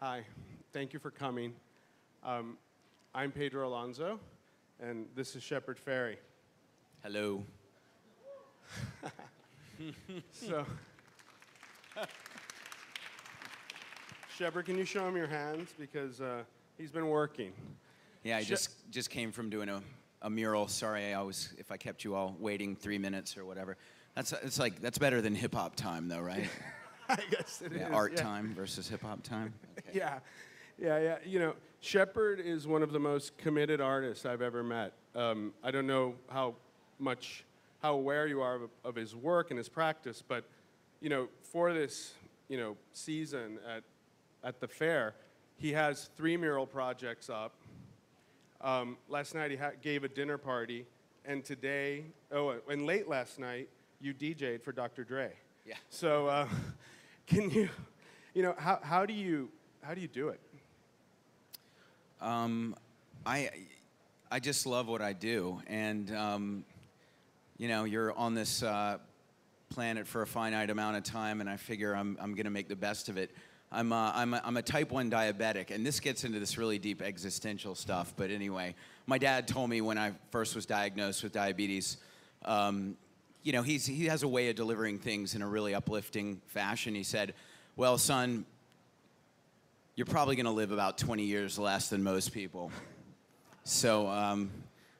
Hi, thank you for coming. Um, I'm Pedro Alonzo, and this is Shepard Fairey. Hello. So, Shepard, can you show him your hands because uh, he's been working. Yeah, I Sh- just just came from doing a, a mural. Sorry, I was if I kept you all waiting three minutes or whatever. That's it's like that's better than hip hop time though, right? I guess it is. yeah, art yeah. time versus hip hop time. Okay. Yeah, yeah, yeah. You know, Shepard is one of the most committed artists I've ever met. Um, I don't know how much, how aware you are of, of his work and his practice, but you know, for this, you know, season at at the fair, he has three mural projects up. Um, last night he ha- gave a dinner party, and today, oh, and late last night you DJ'd for Dr. Dre. Yeah. So, uh, can you, you know, how, how do you how do you do it? Um, I I just love what I do, and um, you know, you're on this uh, planet for a finite amount of time, and I figure I'm I'm gonna make the best of it. I'm uh, I'm a, I'm a type one diabetic, and this gets into this really deep existential stuff. But anyway, my dad told me when I first was diagnosed with diabetes. Um, you know, he's, he has a way of delivering things in a really uplifting fashion. He said, Well, son, you're probably going to live about 20 years less than most people. So um,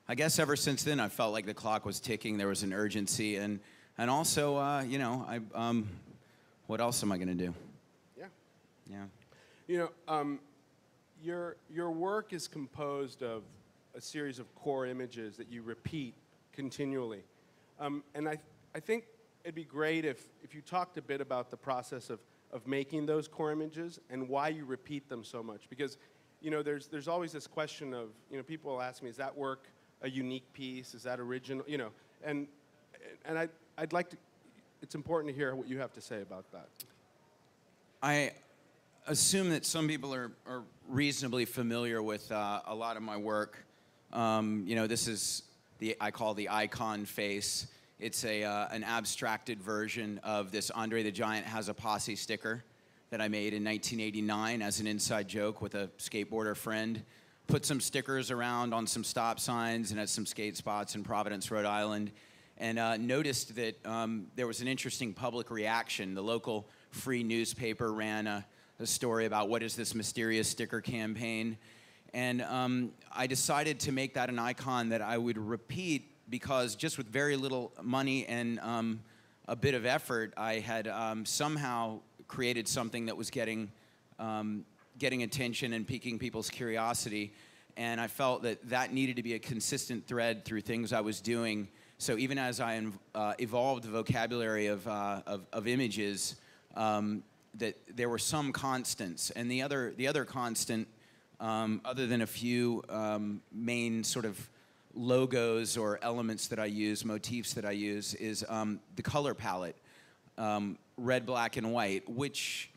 I guess ever since then, I felt like the clock was ticking. There was an urgency, and and also, uh, you know, I um, what else am I going to do? Yeah. Yeah. You know, um, your your work is composed of a series of core images that you repeat continually, um, and I I think it'd be great if if you talked a bit about the process of of making those core images and why you repeat them so much because you know there's there's always this question of you know people will ask me is that work a unique piece is that original you know and and I I'd like to it's important to hear what you have to say about that. I assume that some people are, are reasonably familiar with uh, a lot of my work. Um, you know, this is the I call the icon face. It's a uh, an abstracted version of this Andre the Giant has a posse sticker that I made in 1989 as an inside joke with a skateboarder friend. Put some stickers around on some stop signs and at some skate spots in Providence, Rhode Island, and uh, noticed that um, there was an interesting public reaction. The local free newspaper ran a, a story about what is this mysterious sticker campaign. And um, I decided to make that an icon that I would repeat because just with very little money and um, a bit of effort, I had um, somehow created something that was getting, um, getting attention and piquing people's curiosity. And I felt that that needed to be a consistent thread through things I was doing. So even as I uh, evolved the vocabulary of, uh, of, of, images, um, that there were some constants. And the other, the other constant, um, other than a few um, main sort of logos or elements that I use, motifs that I use, is um, the color palette, um, red, black, and white, which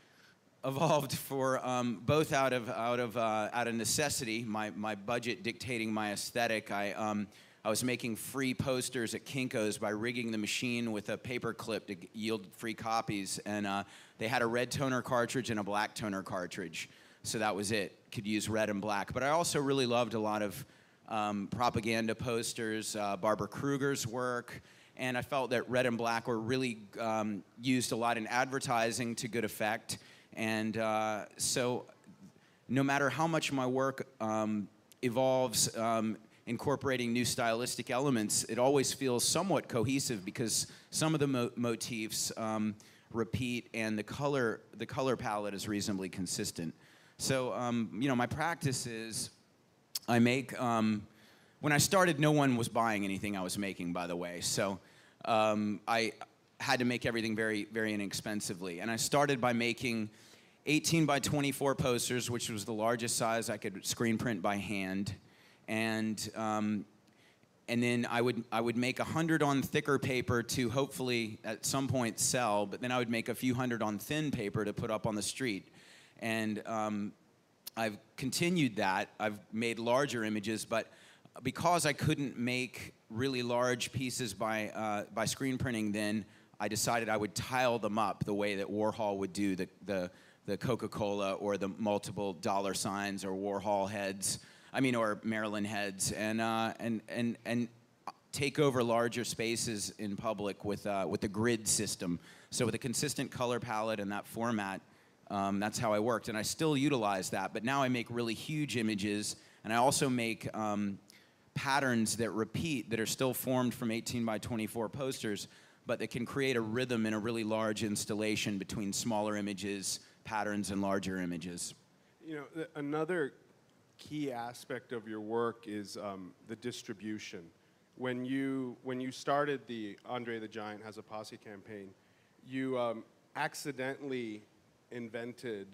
evolved for um, both out of out of uh, out of necessity, my my budget dictating my aesthetic. I um, I was making free posters at Kinko's by rigging the machine with a paper clip to yield free copies, and uh, they had a red toner cartridge and a black toner cartridge, so that was it. Could use red and black, but I also really loved a lot of um, propaganda posters, uh, Barbara Kruger's work, and I felt that red and black were really um, used a lot in advertising to good effect. And uh, so, no matter how much my work um, evolves, um, incorporating new stylistic elements, it always feels somewhat cohesive because some of the mo- motifs um, repeat, and the color the color palette is reasonably consistent. So, um, you know, my practice is I make. Um, when I started, no one was buying anything I was making, by the way. So um, I had to make everything very, very inexpensively. And I started by making 18 by 24 posters, which was the largest size I could screen print by hand. And um, and then I would I would make a hundred on thicker paper to hopefully at some point sell, but then I would make a few hundred on thin paper to put up on the street. And um, I've continued that. I've made larger images, but because I couldn't make really large pieces by, uh, by screen printing then, I decided I would tile them up the way that Warhol would do the, the the Coca-Cola or the multiple dollar signs or Warhol heads. I mean, or Marilyn heads, and uh, and and and take over larger spaces in public with uh, with the grid system. So with a consistent color palette and that format, um, that's how I worked, and I still utilize that. But now I make really huge images, and I also make um, patterns that repeat that are still formed from 18 by 24 posters, but that can create a rhythm in a really large installation between smaller images, patterns, and larger images. You know, th- another key aspect of your work is um, the distribution. When you when you started the Andre the Giant Has a Posse campaign, you um, accidentally invented,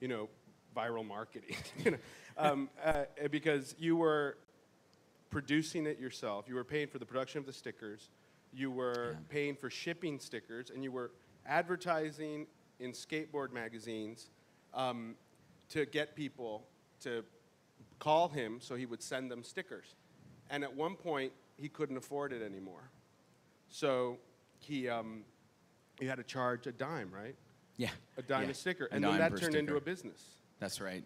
you know, viral marketing. you know, um, uh, because you were producing it yourself. You were paying for the production of the stickers. You were paying for shipping stickers, and you were advertising in skateboard magazines um, to get people to call him so he would send them stickers. And at one point, he couldn't afford it anymore. So he, um, he had to charge a dime, right? Yeah. A dime yeah. a sticker. A And then that turned into a business. That's right.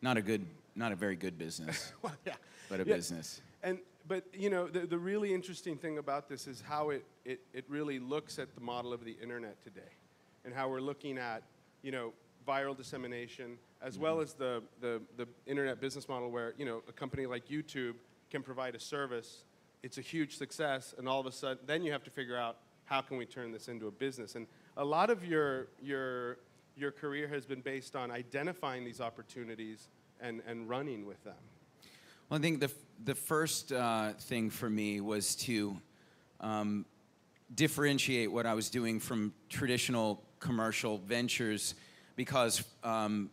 Not a good, not a very good business, Well, yeah. but a Yeah. business. And but you know the, the really interesting thing about this is how it, it, it really looks at the model of the internet today, and how we're looking at you know viral dissemination as well mm-hmm. as the, the, the internet business model where you know a company like YouTube can provide a service, it's a huge success, and all of a sudden then you have to figure out how can we turn this into a business. And a lot of your your your career has been based on identifying these opportunities and, and running with them. Well, I think the, the first uh, thing for me was to um, differentiate what I was doing from traditional commercial ventures because, um,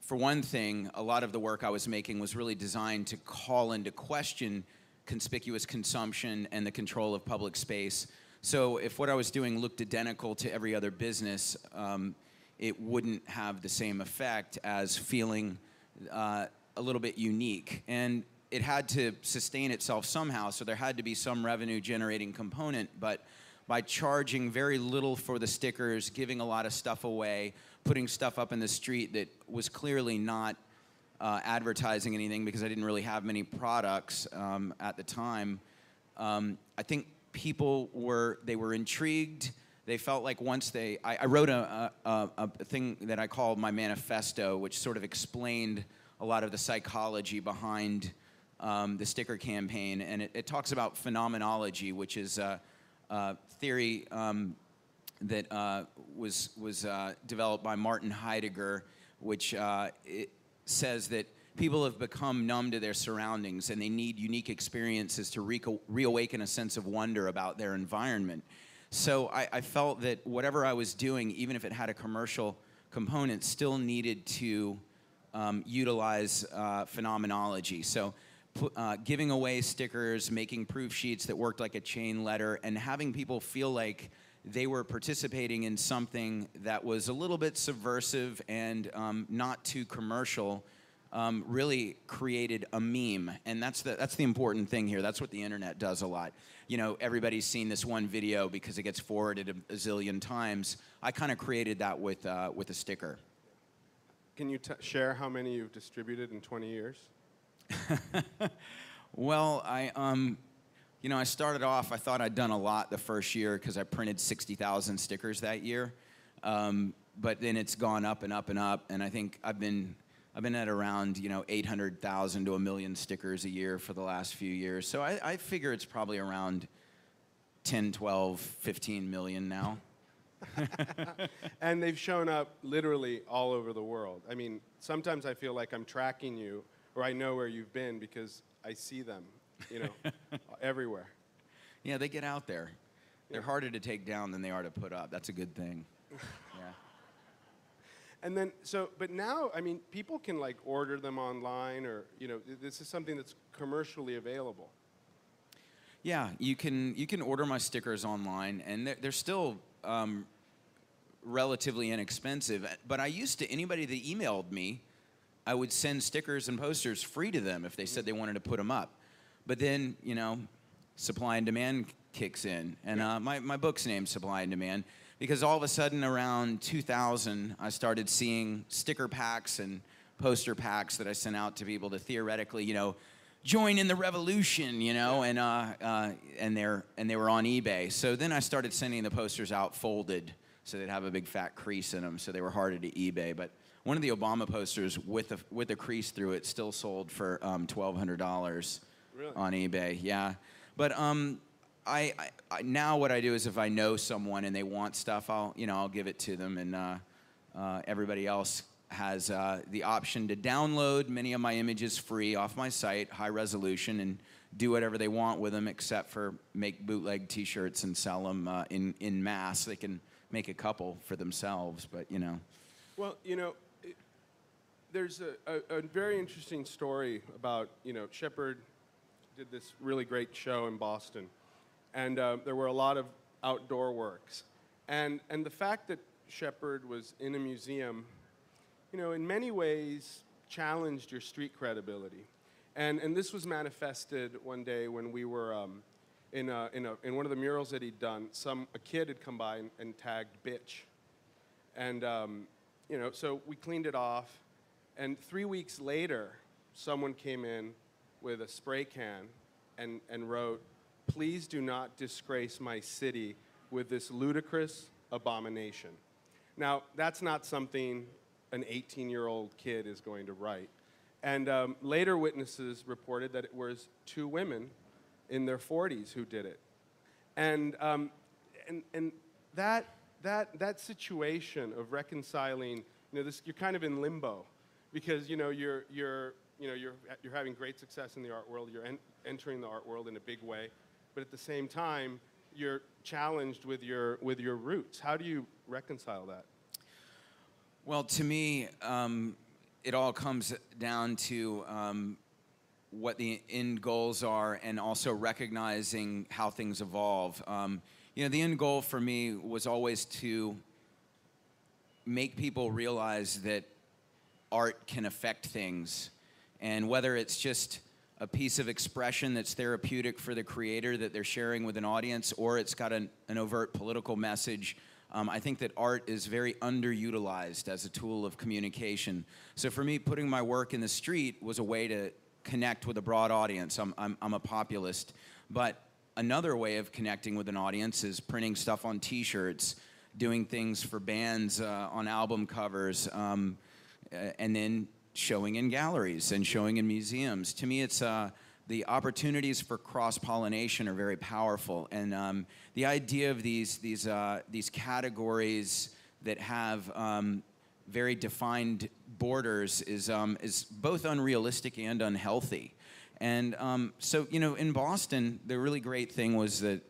for one thing, a lot of the work I was making was really designed to call into question conspicuous consumption and the control of public space. So, if what I was doing looked identical to every other business, um, it wouldn't have the same effect as feeling uh, a little bit unique. And it had to sustain itself somehow, so there had to be some revenue generating component. But by charging very little for the stickers, giving a lot of stuff away, putting stuff up in the street that was clearly not uh, advertising anything because I didn't really have many products um, at the time. Um, I think people were they were intrigued. They felt like once they I, I wrote a, a, a thing that I called my manifesto, which sort of explained a lot of the psychology behind um, the sticker campaign, and it, it talks about phenomenology, which is a, a theory um, that uh, was was uh, developed by Martin Heidegger, which uh, it says that people have become numb to their surroundings and they need unique experiences to reco- reawaken a sense of wonder about their environment. So I, I felt that whatever I was doing, even if it had a commercial component, still needed to um, utilize uh, phenomenology. So uh, giving away stickers, making proof sheets that worked like a chain letter, and having people feel like they were participating in something that was a little bit subversive and um, not too commercial um, really created a meme and that's the, that's the important thing here that's what the internet does a lot you know everybody's seen this one video because it gets forwarded a, a zillion times i kind of created that with, uh, with a sticker Can you t- share how many you've distributed in 20 years? Well, I um, you know, I started off. I thought I'd done a lot the first year because I printed sixty thousand stickers that year. Um, but then it's gone up and up and up, and I think I've been I've been at around you know eight hundred thousand to a million stickers a year for the last few years. So I, I figure it's probably around 10, 12, 15 million now. And they've shown up literally all over the world. I mean, sometimes I feel like I'm tracking you or I know where you've been because I see them, you know, everywhere. Yeah, they get out there. They're harder to take down than they are to put up. That's a good thing. And then, so, but now, I mean, people can like order them online or, you know, this is something that's commercially available. Yeah, you can you can order my stickers online, and they're, they're still um, relatively inexpensive. But I used to anybody that emailed me, I would send stickers and posters free to them if they said they wanted to put them up. But then you know, supply and demand kicks in, and uh, my my book's named Supply and Demand because all of a sudden around 2000, I started seeing sticker packs and poster packs that I sent out to people to theoretically, you know, join in the revolution, you know, and uh, uh, and they're and they were on eBay. So then I started sending the posters out folded, so they'd have a big fat crease in them, so they were harder to eBay. But one of the Obama posters with a with a crease through it still sold for um, twelve hundred dollars Really? on eBay. Yeah, but um, I, I, I now what I do is if I know someone and they want stuff, I'll you know I'll give it to them, and uh, uh, everybody else has uh, the option to download many of my images free off my site, high resolution, and do whatever they want with them, except for make bootleg T-shirts and sell them uh, in in mass. They can make a couple for themselves, but you know. Well, you know, there's a, a, a very interesting story about, you know, Shepard did this really great show in Boston, and uh, there were a lot of outdoor works. And, and the fact that Shepard was in a museum, you know, in many ways challenged your street credibility. And, and this was manifested one day when we were um, in, a, in, a, in one of the murals that he'd done. Some, a kid had come by and, and tagged bitch. And, um, you know, so we cleaned it off. And three weeks later, someone came in with a spray can and, and wrote, Please do not disgrace my city with this ludicrous abomination. Now, that's not something an 18 year old kid is going to write. And um, later witnesses reported that it was two women in their 40s who did it. And, um, and, and that, that, that situation of reconciling, you know, this, you're kind of in limbo because, you know, you're, you're, you know, you're, you're having great success in the art world, you're en- entering the art world in a big way, but at the same time, you're challenged with your, with your roots. How do you reconcile that? Well, to me, um, it all comes down to um, what the end goals are and also recognizing how things evolve. Um, you know, the end goal for me was always to make people realize that art can affect things. And whether it's just a piece of expression that's therapeutic for the creator that they're sharing with an audience, or it's got an, an overt political message, um, I think that art is very underutilized as a tool of communication. So for me, putting my work in the street was a way to connect with a broad audience. I'm, I'm, I'm a populist. But another way of connecting with an audience is printing stuff on t shirts, doing things for bands uh, on album covers, um, and then showing in galleries and showing in museums. To me, it's uh, the opportunities for cross pollination are very powerful, and um, the idea of these these uh, these categories that have um, very defined borders is um, is both unrealistic and unhealthy. And um, so, you know, in Boston, the really great thing was that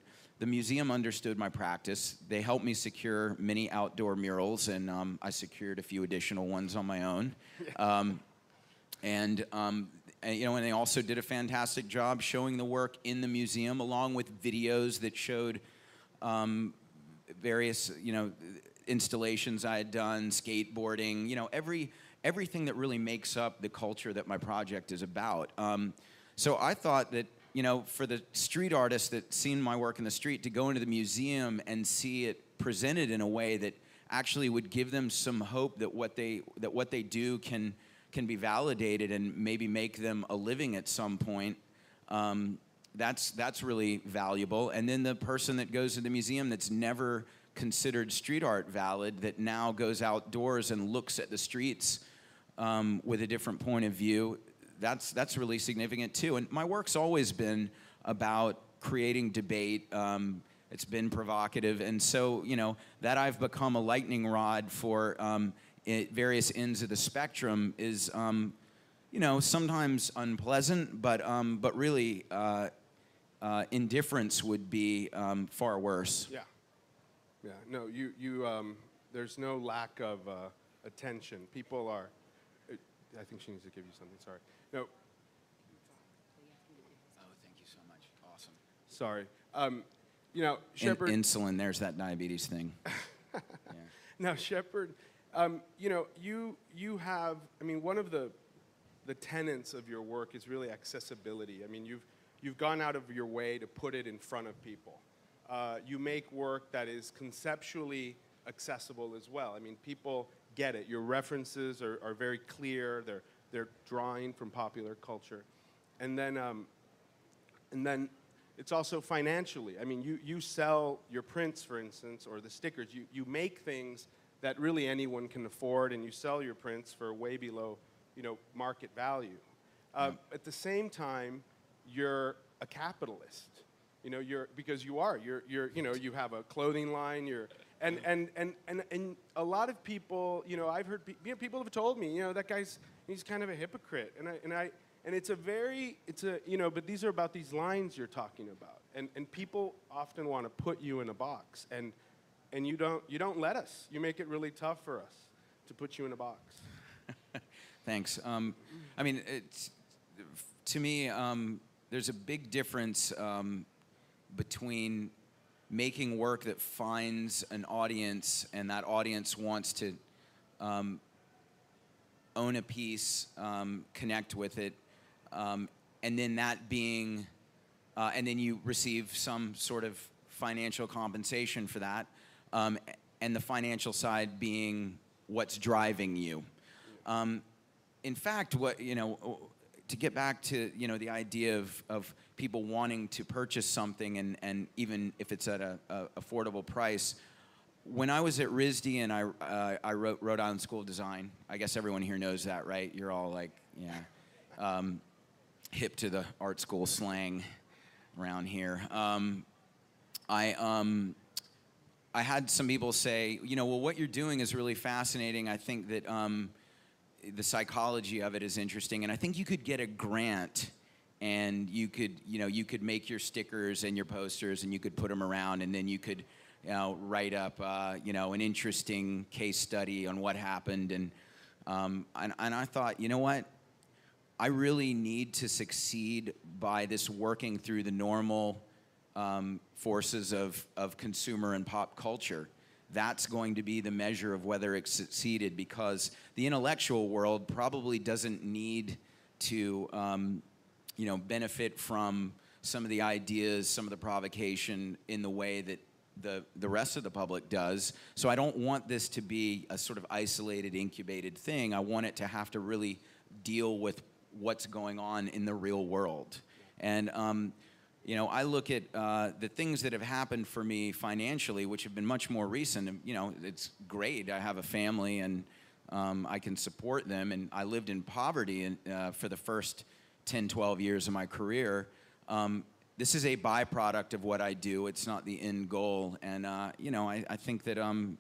the museum understood my practice. They helped me secure many outdoor murals, and um, I secured a few additional ones on my own. Um, and, um, and, you know, and they also did a fantastic job showing the work in the museum, along with videos that showed um, various, you know, installations I had done, skateboarding, you know, every everything that really makes up the culture that my project is about. Um, so I thought that you know, for the street artists that seen my work in the street to go into the museum and see it presented in a way that actually would give them some hope that what they that what they do can can be validated and maybe make them a living at some point. Um, that's that's really valuable. And then the person that goes to the museum that's never considered street art valid that now goes outdoors and looks at the streets um, with a different point of view that's that's really significant too. And my work's always been about creating debate. Um, it's been provocative, and so you know that I've become a lightning rod for um, various ends of the spectrum is um, you know sometimes unpleasant, but um, but really uh, uh, indifference would be um, far worse. Yeah. Yeah. No, you, you, um, there's no lack of uh, attention. People are, I think she needs to give you something, sorry. No, Oh, thank you so much. Awesome. sorry. Um, you know, In- insulin. There's that diabetes thing. yeah. now Shepard, um, you know, you, you have, I mean, one of the, the tenets of your work is really accessibility. I mean, you've, you've gone out of your way to put it in front of people. Uh, you make work that is conceptually accessible as well. I mean, people get it. Your references are, are very clear. They're, they're drawing from popular culture. And then, um, and then it's also financially. I mean, you, you sell your prints, for instance, or the stickers. You, you make things that really anyone can afford, and you sell your prints for way below, you know, market value. Uh, At the same time, you're a capitalist. You know, you're because you are. You're, you're, you know, you have a clothing line. You're, and, and, and, and, and a lot of people, you know, I've heard pe- people have told me, you know, that guy's he's kind of a hypocrite, and I, and I, and it's a very, it's a, you know, but these are about these lines you're talking about, and and people often want to put you in a box, and and you don't, you don't let us. You make it really tough for us to put you in a box. Thanks. Um, I mean, to me, um, there's a big difference um, between making work that finds an audience and that audience wants to um, own a piece, um, connect with it, um, and then that being, uh, and then you receive some sort of financial compensation for that, um, and the financial side being what's driving you. Um, in fact, what you know, to get back to you know the idea of, of people wanting to purchase something and, and even if it's at a, a affordable price. When I was at RISD and I, uh, I wrote Rhode Island School of Design, I guess everyone here knows that, right? You're all like, yeah, um, hip to the art school slang around here. Um, I, um, I had some people say, you know, well, what you're doing is really fascinating. I think that um, the psychology of it is interesting, and I think you could get a grant, and you could, you know, you could make your stickers and your posters, and you could put them around, and then you could, you know, write up, uh, you know, an interesting case study on what happened, and um, and, and I thought, you know what, I really need to succeed by this working through the normal um, forces of, of consumer and pop culture. That's going to be the measure of whether it succeeded because the intellectual world probably doesn't need to um, you know, benefit from some of the ideas, some of the provocation in the way that the, the rest of the public does. So I don't want this to be a sort of isolated, incubated thing. I want it to have to really deal with what's going on in the real world. And um, you know, I look at uh, the things that have happened for me financially, which have been much more recent. You know, it's great. I have a family and um, I can support them. And I lived in poverty in, uh, for the first 10, 12 years of my career. Um, this is a byproduct of what I do. It's not the end goal. And, uh, you know, I, I think that, um,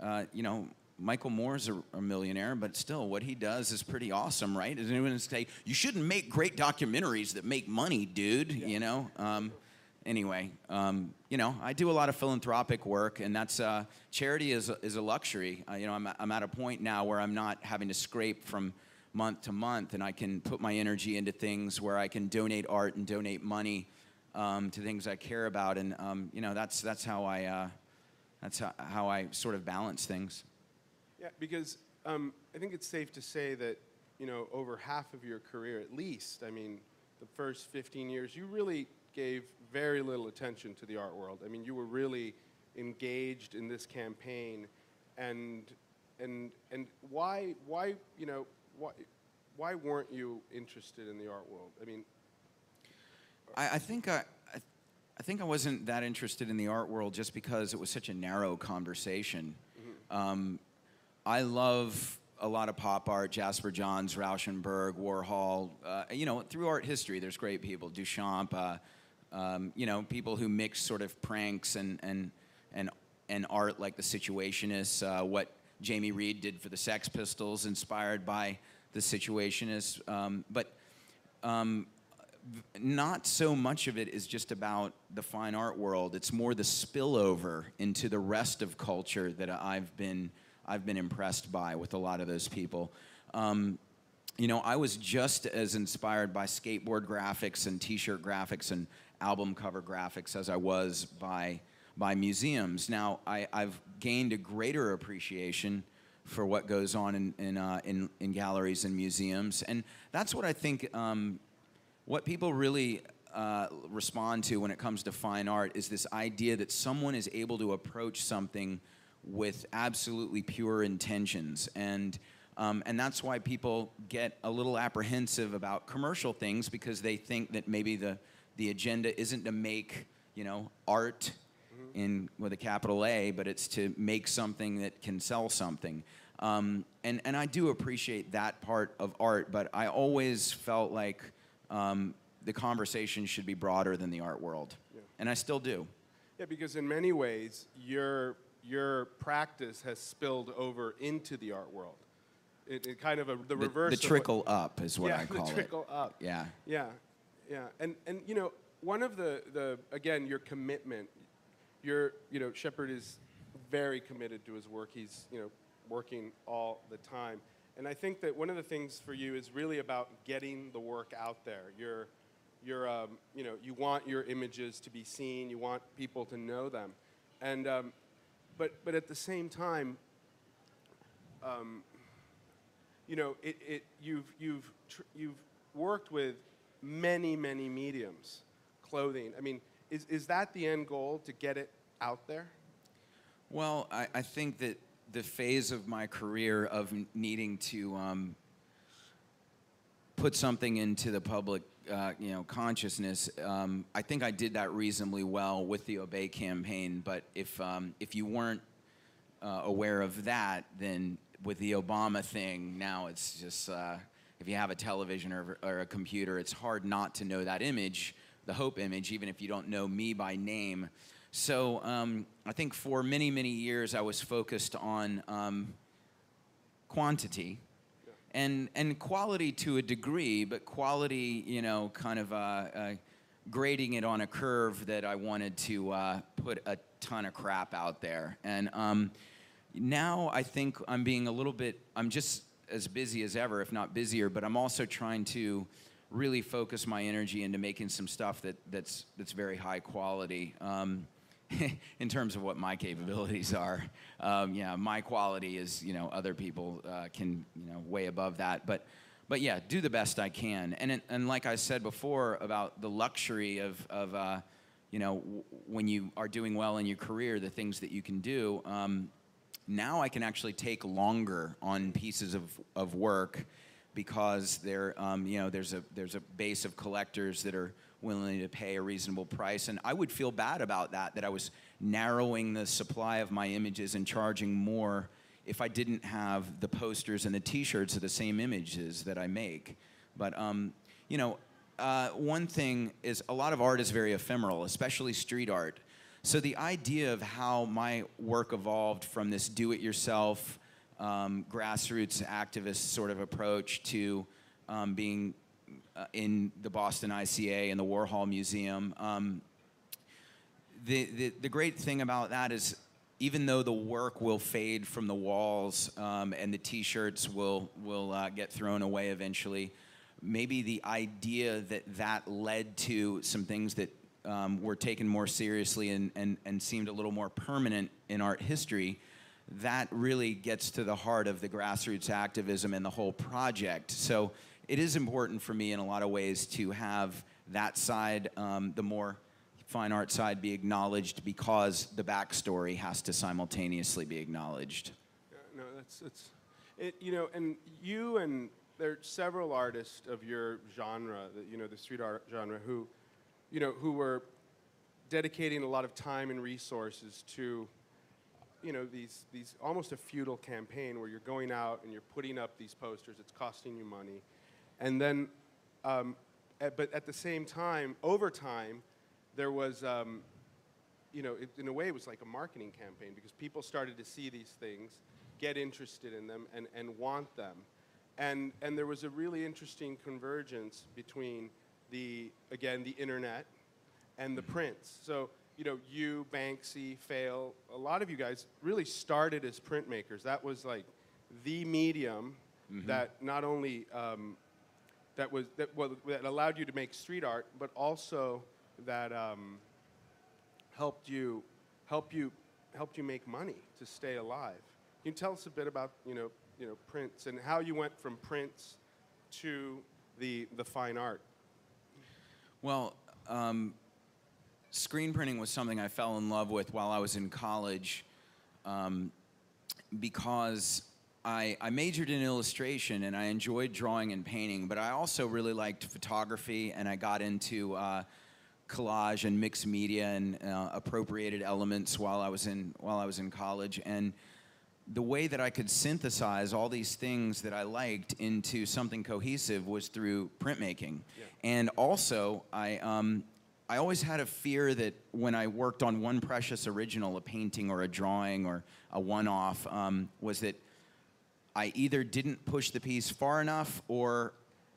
uh, you know, Michael Moore's a, a millionaire, but still, what he does is pretty awesome, right? Does anyone say you shouldn't make great documentaries that make money, dude? Yeah. You know. Um, anyway, um, you know, I do a lot of philanthropic work, and that's uh, charity is a, is a luxury. Uh, you know, I'm, I'm at a point now where I'm not having to scrape from month to month, and I can put my energy into things where I can donate art and donate money um, to things I care about, and um, you know, that's that's how I uh, that's how, how I sort of balance things. Yeah, because um, I think it's safe to say that, you know, over half of your career at least, I mean, the first 15 years, you really gave very little attention to the art world. I mean, you were really engaged in this campaign, and and and why why you know why why weren't you interested in the art world? I mean, I, I think I, I, I think I wasn't that interested in the art world just because it was such a narrow conversation. Um, I love a lot of pop art, Jasper Johns, Rauschenberg, Warhol. Uh, you know, through art history, there's great people, Duchamp. Uh, um, you know, people who mix sort of pranks and and and and art like the Situationists. Uh, what Jamie Reid did for the Sex Pistols, inspired by the Situationists. Um, but um, not so much of it is just about the fine art world. It's more the spillover into the rest of culture that I've been I've been impressed by with a lot of those people. Um, you know, I was just as inspired by skateboard graphics and T-shirt graphics and album cover graphics as I was by by museums. Now, I, I've gained a greater appreciation for what goes on in in, uh, in, in galleries and museums, and that's what I think. Um, what people really uh, respond to when it comes to fine art is this idea that someone is able to approach something with absolutely pure intentions. And, um, and that's why people get a little apprehensive about commercial things because they think that maybe the, the agenda isn't to make, you know, art in with a capital A, but it's to make something that can sell something. Um, and, and I do appreciate that part of art, but I always felt like um, the conversation should be broader than the art world. Yeah. And I still do. Yeah, because in many ways, your, your practice has spilled over into the art world. It, it kind of a, the The- reverse. The, of what- trickle up is what yeah, I call it. the trickle up. Yeah. Yeah, yeah, and and you know one of the the again your commitment, your you know Shepard is very committed to his work. He's you know working all the time, and I think that one of the things for you is really about getting the work out there. You're you're um, you know you want your images to be seen. You want people to know them, and um, but but at the same time. Um, you know, it, it, you've, you've, you've worked with many, many mediums, clothing. I mean, is, is that the end goal to get it out there? Well, I, I think that the phase of my career of needing to um, put something into the public, uh, you know, consciousness, um, I think I did that reasonably well with the Obey campaign. But if um, if you weren't uh, aware of that, then with the Obama thing, now it's just uh, if you have a television or, or a computer, it's hard not to know that image, the Hope image, even if you don't know me by name. So um, I think for many, many years, I was focused on um, quantity and and quality to a degree, but quality, you know, kind of uh, uh, grading it on a curve that I wanted to uh, put a ton of crap out there. And um, now I think I'm being a little bit. I'm just as busy as ever, if not busier. But I'm also trying to really focus my energy into making some stuff that that's that's very high quality. Um, in terms of what my capabilities are. Um, yeah, my quality is, you know, other people uh, can, you know, way above that. But, but yeah, do the best I can. And, and like I said before about the luxury of, of uh, you know, when you are doing well in your career, the things that you can do. Um, now I can actually take longer on pieces of, of work because there, um, you know, there's a there's a base of collectors that are willing to pay a reasonable price, and I would feel bad about that. That I was narrowing the supply of my images and charging more if I didn't have the posters and the T-shirts of the same images that I make. But um, you know, uh, one thing is a lot of art is very ephemeral, especially street art. So the idea of how my work evolved from this do-it-yourself, um, grassroots activist sort of approach to um, being uh, in the Boston ICA and the Warhol Museum. Um, the, the, the great thing about that is even though the work will fade from the walls um, and the t-shirts will, will uh, get thrown away eventually, maybe the idea that that led to some things that um, were taken more seriously and, and, and seemed a little more permanent in art history, that really gets to the heart of the grassroots activism and the whole project. So it is important for me in a lot of ways to have that side, um, the more fine art side, be acknowledged because the backstory has to simultaneously be acknowledged. No, that's it's, it, you know, and you and there are several artists of your genre, you know, the street art genre, who, you know, who were dedicating a lot of time and resources to, you know, these these almost a feudal campaign where you're going out and you're putting up these posters. It's costing you money, and then, um, at, but at the same time, over time, there was. Um, you know, it, in a way, it was like a marketing campaign because people started to see these things, get interested in them, and, and want them. And, and there was a really interesting convergence between the, again, the internet and the prints. So, you know, you, Banksy, Faile, a lot of you guys really started as printmakers. That was like the medium that not only um, that was that, well, that allowed you to make street art, but also that um, helped you help you helped you make money to stay alive. Can you tell us a bit about you know you know prints and how you went from prints to the the fine art? Well, um, screen printing was something I fell in love with while I was in college um, because I, I majored in illustration and I enjoyed drawing and painting, but I also really liked photography and I got into uh, collage and mixed media and uh, appropriated elements while I was in while I was in college and the way that I could synthesize all these things that I liked into something cohesive was through printmaking. And also, I, um, I always had a fear that when I worked on one precious original, a painting or a drawing or a one off, um, was that I either didn't push the piece far enough or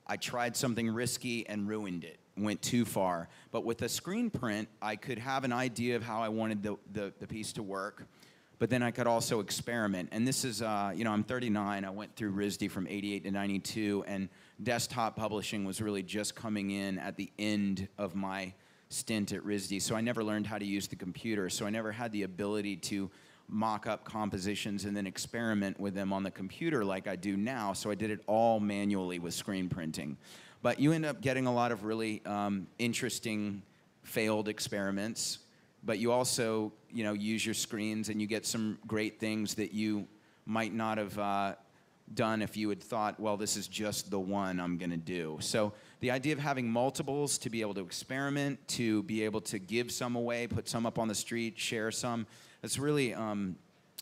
I tried something risky and ruined it, went too far. But with a screen print, I could have an idea of how I wanted the, the, the piece to work but then I could also experiment. And this is, uh, you know, I'm 39. I went through RISD from 88 to 92, and desktop publishing was really just coming in at the end of my stint at RISD. So I never learned how to use the computer. So I never had the ability to mock up compositions and then experiment with them on the computer like I do now. So I did it all manually with screen printing. But you end up getting a lot of really um, interesting failed experiments but you also you know use your screens and you get some great things that you might not have uh, done if you had thought well this is just the one i'm going to do so the idea of having multiples to be able to experiment to be able to give some away put some up on the street share some it's really um,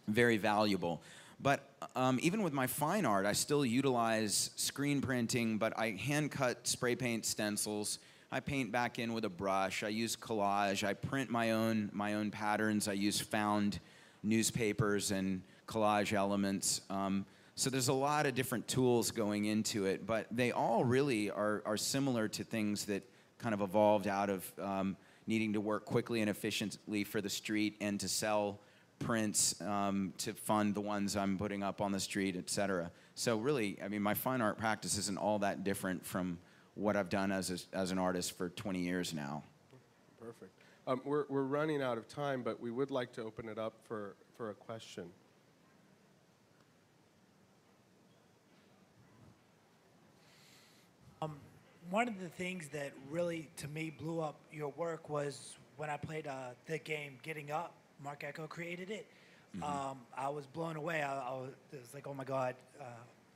very valuable but um, even with my fine art i still utilize screen printing but i hand cut spray paint stencils I paint back in with a brush. I use collage. I print my own my own patterns. I use found newspapers and collage elements. Um, so there's a lot of different tools going into it, but they all really are, are similar to things that kind of evolved out of um, needing to work quickly and efficiently for the street and to sell prints um, to fund the ones I'm putting up on the street, et cetera. So really, I mean, my fine art practice isn't all that different from what I've done as, a, as an artist for 20 years now. Perfect. Um, we're, we're running out of time, but we would like to open it up for, for a question. One of the things that really, to me, blew up your work was when I played uh, the game Getting Up. Marc Ecko created it. Um, I was blown away. I, I was, it was like, oh my God, uh,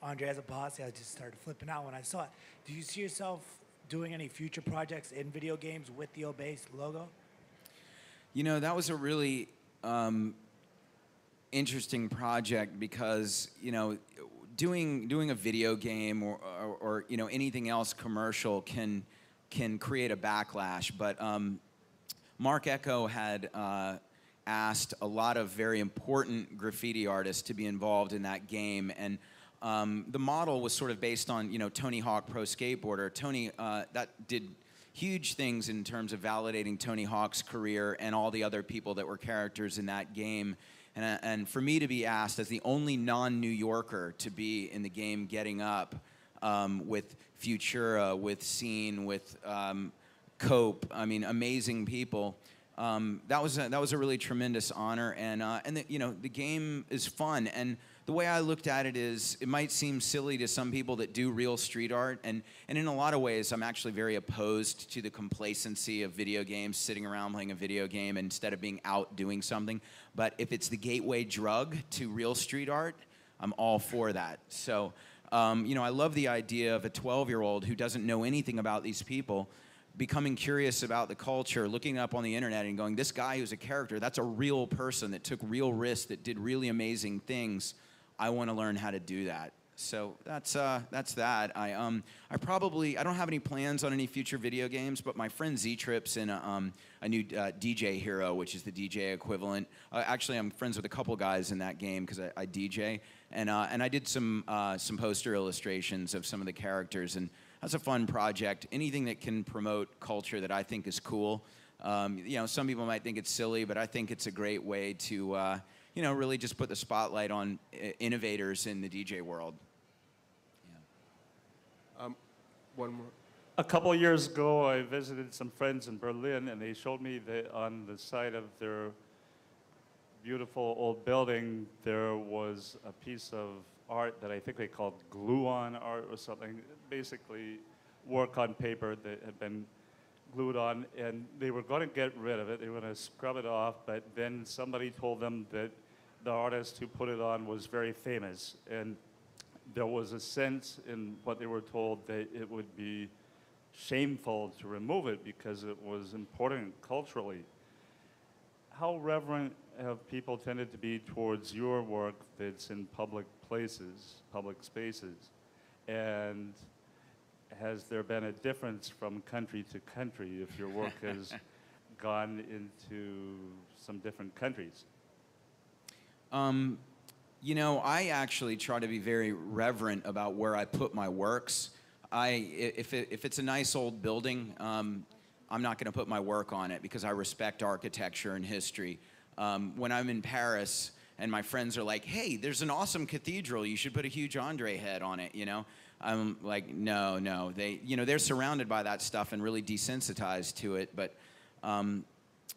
Andre as a boss. I just started flipping out when I saw it. Do you see yourself doing any future projects in video games with the Obase logo? You know, that was a really um, interesting project because, you know, doing, doing a video game or, or, or, you know, anything else commercial can, can create a backlash. But um, Marc Ecko had uh, asked a lot of very important graffiti artists to be involved in that game. And um, the model was sort of based on, you know, Tony Hawk Pro Skateboarder. Tony, uh, that did huge things in terms of validating Tony Hawk's career and all the other people that were characters in that game. And, uh, and for me to be asked as the only non-New Yorker to be in the game getting up um, with Futura, with Seen, with um, Cope, I mean, amazing people. Um, that was a, that was a really tremendous honor, and uh, and the, you know the game is fun. And the way I looked at it is, it might seem silly to some people that do real street art, and and in a lot of ways, I'm actually very opposed to the complacency of video games, sitting around playing a video game instead of being out doing something. But if it's the gateway drug to real street art, I'm all for that. So. Um, you know, I love the idea of a 12 year old who doesn't know anything about these people becoming curious about the culture, looking up on the internet and going, this guy who's a character, that's a real person that took real risks, that did really amazing things. I want to learn how to do that. So that's uh, that's that. I um I probably I don't have any plans on any future video games, but my friend Z-Trip's in a, um, a new uh, DJ Hero, which is the DJ equivalent. Uh, actually, I'm friends with a couple guys in that game because I, I, DJ, and uh, and I did some uh, some poster illustrations of some of the characters, and that's a fun project. Anything that can promote culture that I think is cool. Um, you know, some people might think it's silly, but I think it's a great way to uh, you know, really just put the spotlight on uh, innovators in the DJ world. Yeah. Um, one more. A couple years ago, I visited some friends in Berlin, and they showed me that on the side of their beautiful old building, there was a piece of art that I think they called glue-on art or something. Basically, work on paper that had been glued on, and they were going to get rid of it. They were going to scrub it off, but then somebody told them that the artist who put it on was very famous, and there was a sense in what they were told that it would be shameful to remove it because it was important culturally. How reverent have people tended to be towards your work that's in public places, public spaces? And has there been a difference from country to country if your work has gone into some different countries? Um, you know, I actually try to be very reverent about where I put my works. I, if, it, if it's a nice old building, um, I'm not going to put my work on it because I respect architecture and history. Um, when I'm in Paris and my friends are like, "Hey, there's an awesome cathedral. You should put a huge Andre head on it," you know, I'm like, "No, no." They, you know, they're surrounded by that stuff and really desensitized to it. But um,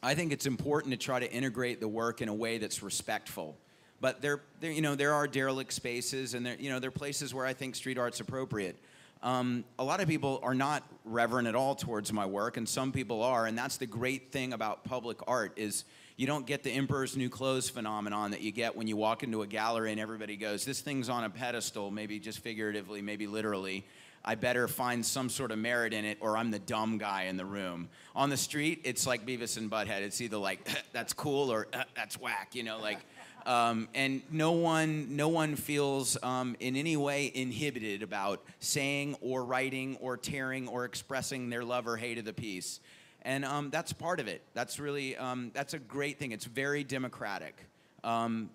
I think it's important to try to integrate the work in a way that's respectful. But there, there, you know, there are derelict spaces, and there, you know, there are places where I think street art's appropriate. Um, a lot of people are not reverent at all towards my work, and some people are, and that's the great thing about public art is you don't get the emperor's new clothes phenomenon that you get when you walk into a gallery and everybody goes, "This thing's on a pedestal," maybe just figuratively, maybe literally. I better find some sort of merit in it, or I'm the dumb guy in the room. On the street, it's like Beavis and Butthead. It's either like that's cool or that's whack, you know, like. Um, and no one, no one feels um, in any way inhibited about saying or writing or tearing or expressing their love or hate of the piece, and um, that's part of it. That's really, um, that's a great thing. It's very democratic. Um,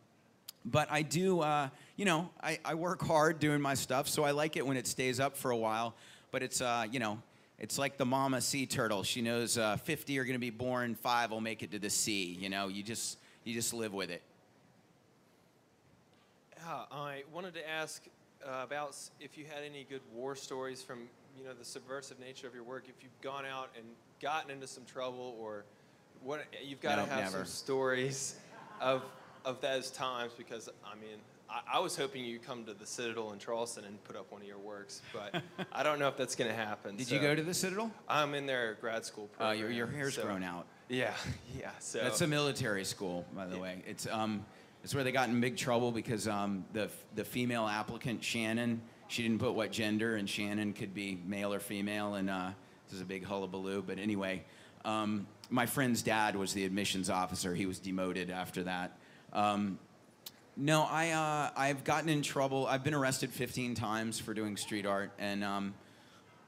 but I do, uh, you know, I, I work hard doing my stuff, so I like it when it stays up for a while. But it's, uh, you know, it's like the mama sea turtle. She knows uh, 50 are going to be born, five will make it to the sea. You know, you just, you just live with it. Yeah, I wanted to ask uh, about if you had any good war stories from you know the subversive nature of your work. If you've gone out and gotten into some trouble, or what you've got No, to have never. some stories of of those times. Because I mean, I, I was hoping you'd come to the Citadel in Charleston and put up one of your works, but I don't know if that's going to happen. Did you go to the Citadel? I'm in their grad school Uh, program. your, your hair's so- grown out. Yeah, yeah. So That's a military school, by the way. It's um, it's where they got in big trouble because um, the the female applicant Shannon, she didn't put what gender, and Shannon could be male or female, and uh, this is a big hullabaloo. But anyway, um, my friend's dad was the admissions officer. He was demoted after that. Um, no, I uh, I've gotten in trouble. I've been arrested 15 times for doing street art, and um,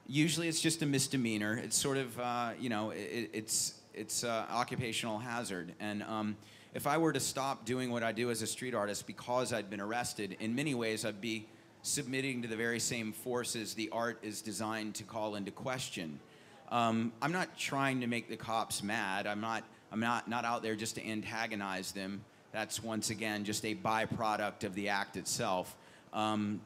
usually it's just a misdemeanor. It's sort of uh, you know it, it's it's uh, occupational hazard. And um, if I were to stop doing what I do as a street artist because I'd been arrested, in many ways I'd be submitting to the very same forces the art is designed to call into question. Um, I'm not trying to make the cops mad. I'm not. I'm not not out there just to antagonize them. That's once again just a byproduct of the act itself. Um,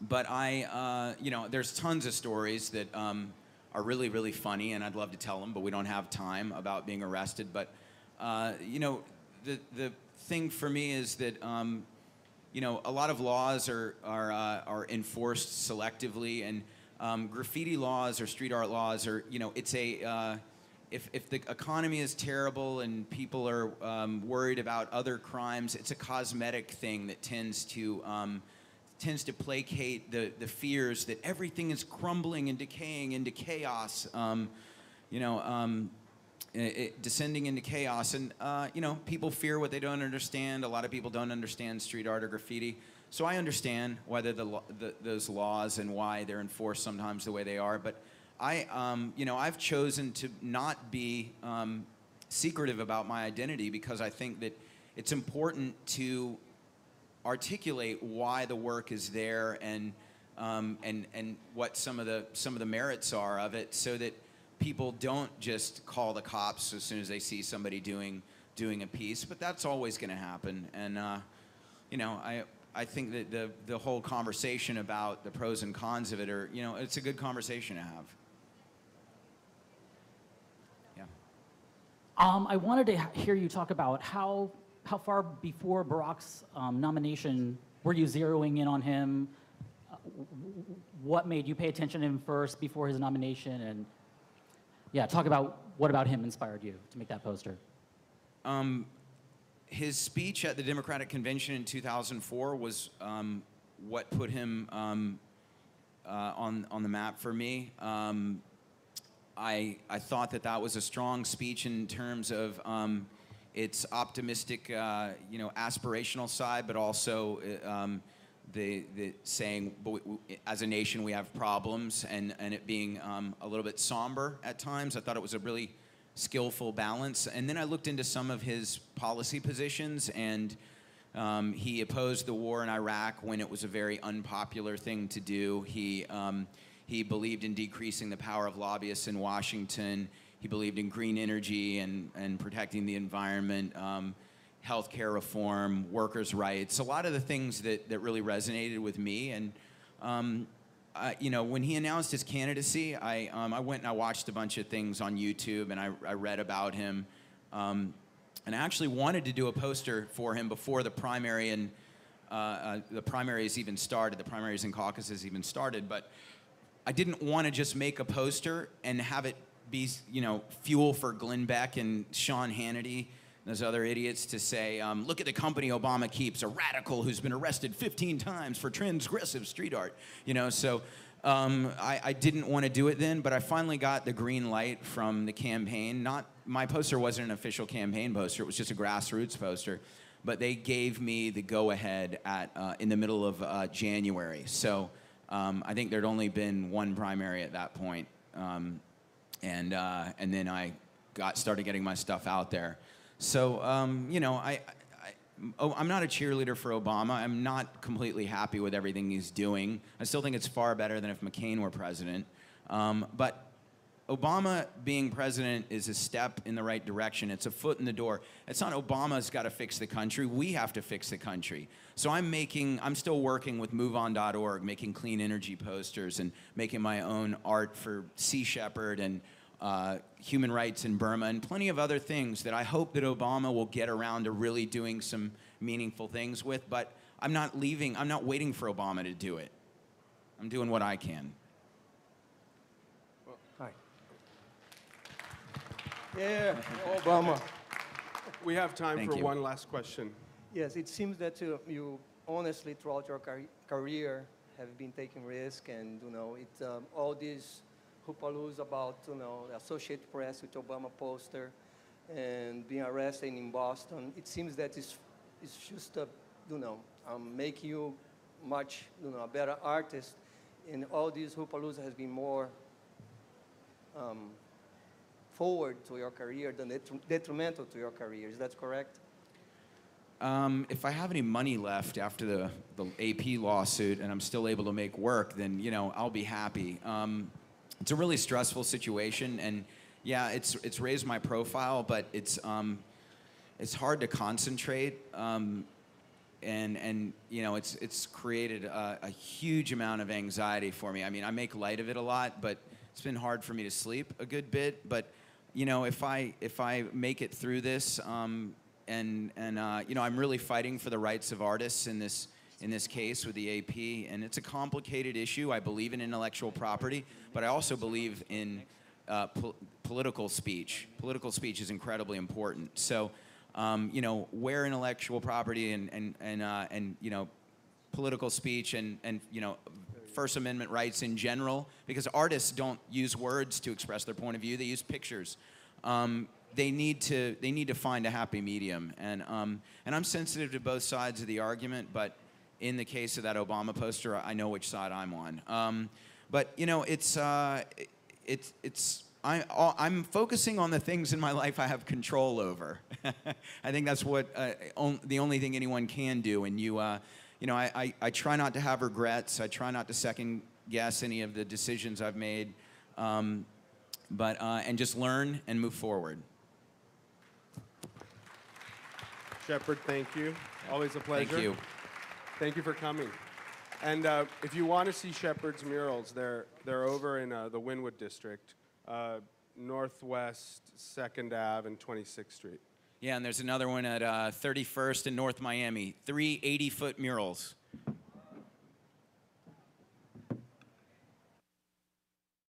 but I, uh, you know, there's tons of stories that um, are really, really funny, and I'd love to tell them, but we don't have time about being arrested. But, uh, you know, the the thing for me is that, um, you know, a lot of laws are are uh, are enforced selectively, and um, graffiti laws or street art laws are, you know, it's a uh, if, if the economy is terrible and people are um, worried about other crimes, it's a cosmetic thing that tends to um, tends to placate the, the fears that everything is crumbling and decaying into chaos. Um, you know, um, i- i- descending into chaos, and uh, you know, people fear what they don't understand. A lot of people don't understand street art or graffiti. So I understand whether the, the those laws and why they're enforced sometimes the way they are. But I, um, you know, I've chosen to not be um, secretive about my identity because I think that it's important to articulate why the work is there and um, and and what some of the some of the merits are of it, so that people don't just call the cops as soon as they see somebody doing doing a piece. But that's always going to happen, and uh, you know, I I think that the the whole conversation about the pros and cons of it are you know it's a good conversation to have. Yeah. Um, I wanted to hear you talk about how how far before Barack's um, nomination were you zeroing in on him? Uh, What made you pay attention to him first before his nomination? And Yeah, talk about what about him inspired you to make that poster? his speech at the Democratic Convention in 2004 was um, what put him um, uh, on on the map for me. Um, I I thought that that was a strong speech in terms of um, its optimistic, uh, you know, aspirational side, but also. The, the saying, but we, we, as a nation, we have problems, and, and it being um, a little bit somber at times. I thought it was a really skillful balance. And then I looked into some of his policy positions, and um, he opposed the war in Iraq when it was a very unpopular thing to do. He, um, he believed in decreasing the power of lobbyists in Washington. He believed in green energy and, and protecting the environment. Um, healthcare reform, workers' rights, a lot of the things that, that really resonated with me. And, um, you know, when he announced his candidacy, I, um, I went and I watched a bunch of things on YouTube and I, I read about him. Um, and I actually wanted to do a poster for him before the primary and uh, uh, the primaries even started, the primaries and caucuses even started. But I didn't want to just make a poster and have it be, you know, fuel for Glenn Beck and Sean Hannity those other idiots to say, um, look at the company Obama keeps, a radical who's been arrested 15 times for transgressive street art. You know, so um, I, I didn't want to do it then, but I finally got the green light from the campaign. Not my poster wasn't an official campaign poster; it was just a grassroots poster. But they gave me the go-ahead at uh, in the middle of uh, January. So um, I think there'd only been one primary at that point. Um, and uh, and then I got started getting my stuff out there. So um, you know, I, I oh, I'm not a cheerleader for Obama. I'm not completely happy with everything he's doing. I still think it's far better than if McCain were president. Um, but Obama being president is a step in the right direction. It's a foot in the door. It's not Obama's got to fix the country. We have to fix the country. So I'm making, I'm still working with MoveOn.org, making clean energy posters and making my own art for Sea Shepherd and uh, human rights in Burma and plenty of other things that I hope that Obama will get around to really doing some meaningful things with. But I'm not leaving, I'm not waiting for Obama to do it. I'm doing what I can. Hi. Yeah, Obama. We have time Thank for you. one last question. Yes, it seems that you, you honestly throughout your car- career have been taking risk and you know it um, all these hoopaloos about you know the Associated Press with Obama poster and being arrested in Boston. It seems that it's, it's just a, you know um, make you much you know a better artist. And all these hoopaloos has been more um, forward to your career than detri- detrimental to your career. Is that correct? Um, if I have any money left after the, the AP lawsuit and I'm still able to make work, then you know I'll be happy. Um, it's a really stressful situation, and yeah, it's it's raised my profile, but it's um, it's hard to concentrate, um, and and you know it's it's created a, a huge amount of anxiety for me. I mean, I make light of it a lot, but it's been hard for me to sleep a good bit. But you know, if I if I make it through this, um, and and uh, you know, I'm really fighting for the rights of artists in this in this case with the AP, and it's a complicated issue. I believe in intellectual property, but I also believe in uh, pol- political speech. Political speech is incredibly important. So, um, you know, where intellectual property and and and uh, and you know, political speech and and you know, First Amendment rights in general, because artists don't use words to express their point of view; they use pictures. Um, they need to they need to find a happy medium, and um, and I'm sensitive to both sides of the argument, but in the case of that Obama poster, I know which side I'm on. Um, but you know, it's uh, it- it's it's I, I'm focusing on the things in my life I have control over. I think that's what uh, on, the only thing anyone can do. And you, uh, you know, I, I, I try not to have regrets. I try not to second guess any of the decisions I've made, um, but uh, and just learn and move forward. Shepard, thank you. Always a pleasure. Thank you. Thank you for coming. And uh, if you want to see Shepard's murals, they're, they're over in uh, the Wynwood District, uh, Northwest 2nd Ave and 26th Street. Yeah, and there's another one at uh, 31st in North Miami. Three 80 foot murals.